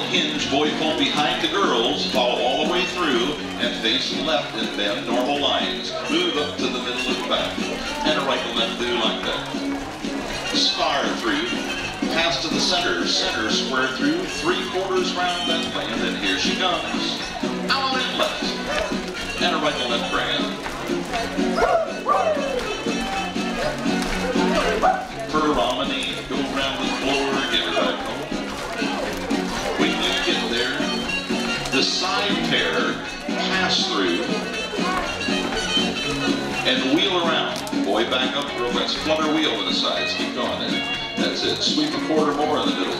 hinge, boy pull behind the girls, follow all the way through, and face left and bend normal lines. Move up to the middle and back. And a right and left do like that. Star through, pass to the center, center square through, three quarters round and land, and here she comes. Out and left. And a right and left grand. The side pair pass through and wheel around. Boy, back up, girl, that's flutter wheel to the sides. Keep going there. That's it. Sweep a quarter more in the middle.